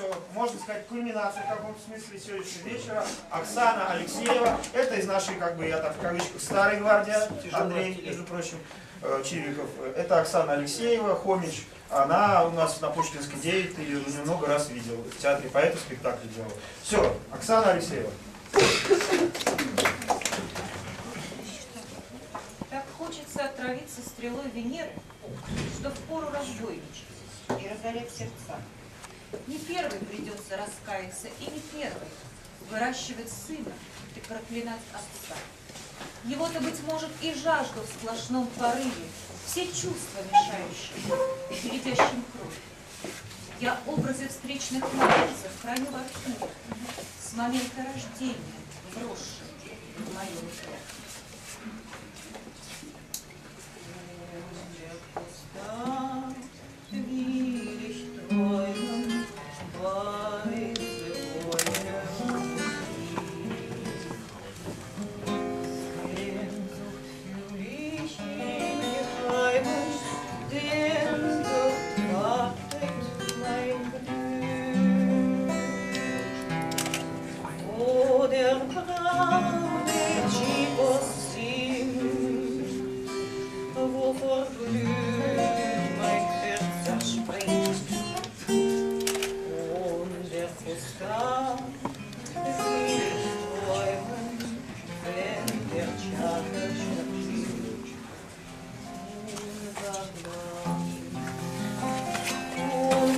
вот, можно сказать, кульминация в каком-то смысле сегодняшнего вечера. Оксана Алексеева, это из нашей, как бы, я так в кавычках, старой гвардии, Андрей, между прочим, э, Чириков. Это Оксана Алексеева, Хомич. Она у нас на Пушкинской 9, ты ее много раз видел. В театре поэта спектакль делала. Все, Оксана Алексеева. Так хочется отравиться стрелой Венеры, что в пору разбойничать и разорять сердца. Не первый придется раскаяться, и не первый выращивать сына и проклинать отца. Его-то, быть может, и жажду в сплошном порыве, все чувства мешающие, перейдящим кровь. Я образы встречных младенцев храню в архиве с момента рождения, брошенные в мою руку.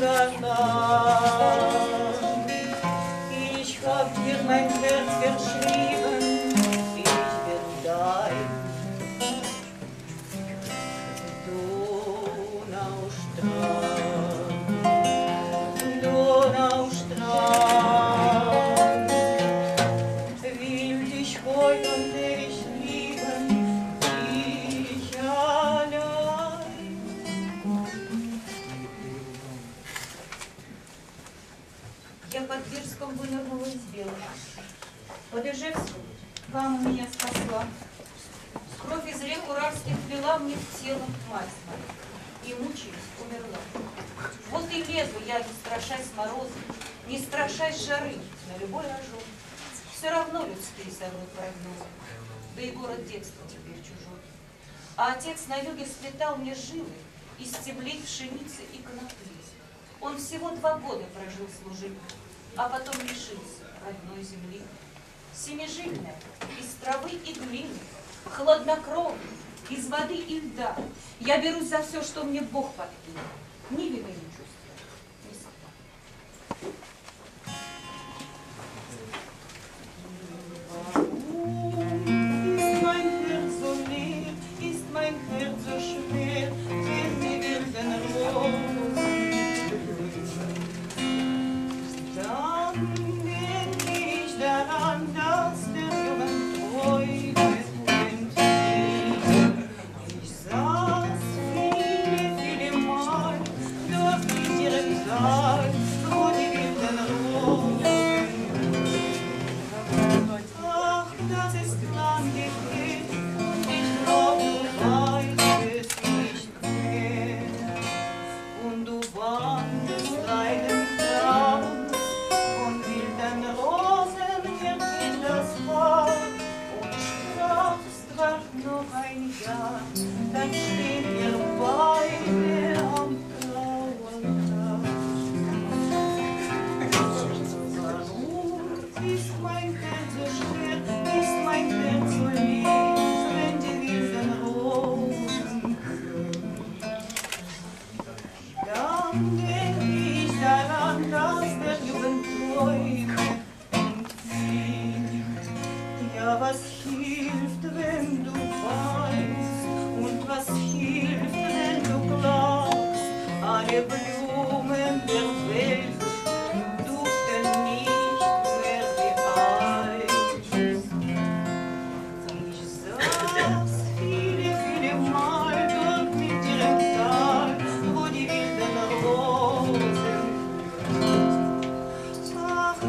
na na. Я под Бирском вынырнула из. Под Ижевском мама меня спасла. Кровь из рек уральских вела мне в тело мать моя. И мучаясь, умерла. И лезу я, не страшась мороза, не страшась жары, на любой рожок. Все равно людские собой прогнозы. Да и город детства теперь чужой. А отец на юге сплетал мне жилы из стеблей пшеницы и конопли. Он всего два года прожил служить, а потом лишился родной земли. Семижильная, из травы и глины, хладнокровный, из воды и льда. Я берусь за все, что мне Бог подкинул. Не чувствую, heart.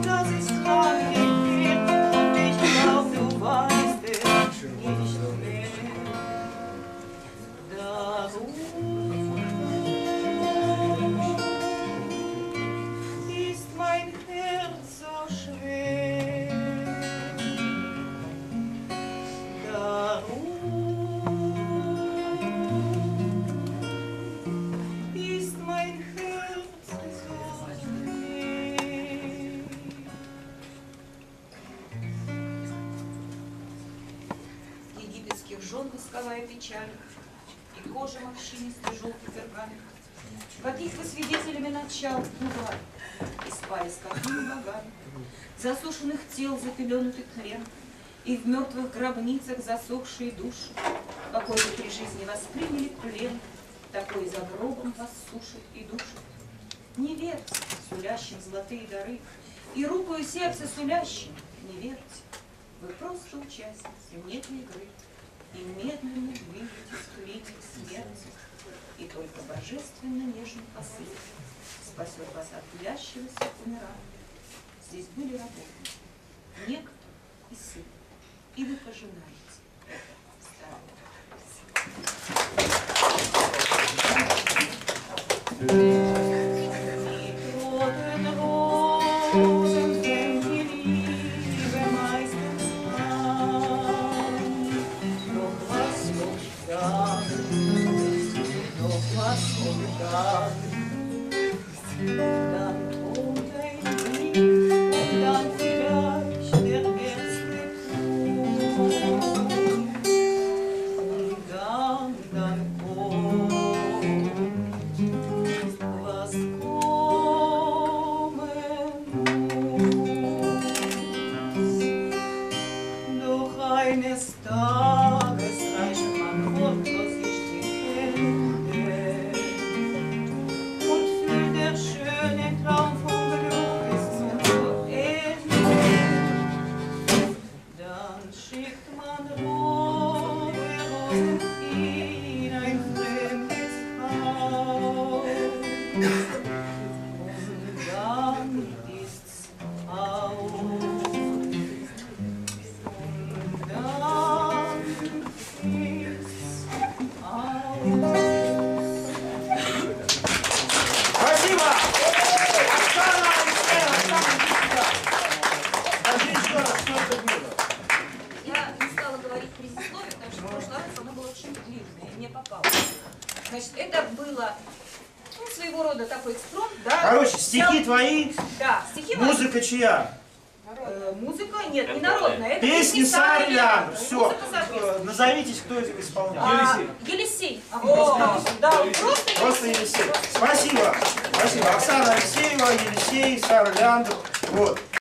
Cause it's close. Печали, И кожа морщинистый желтый пергамент. Каких вы свидетелями начал угар, И спали с какими богами, Засушенных тел запеленутый тлен, И в мертвых гробницах засохшие души, Какой вы при жизни восприняли плен, Такой за гробом вас сушит и душит. Не верьте, сулящим золотые дары, И рукою сердца сулящим не верьте. Вы просто участницы некой игры, И медленно двигаетесь к линии смерти, И только божественно нежный посыл Спасет вас от длящегося умирания. Здесь были работы, некто и сын, И вы пожинаете это старое. Fängt God. Стихи твои, Да, стихи мои. музыка чья? Э, музыка, нет, не народная. Это Песни. Ляндер. Все. Соответствует. Назовитесь, кто из исполнял. А, Елисей. О, да, просто Просто Елисей. Елисей. Спасибо. Спасибо. Оксана Алексеева, Елисей, Сара Ляндер. Вот.